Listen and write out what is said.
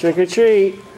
Trick or treat.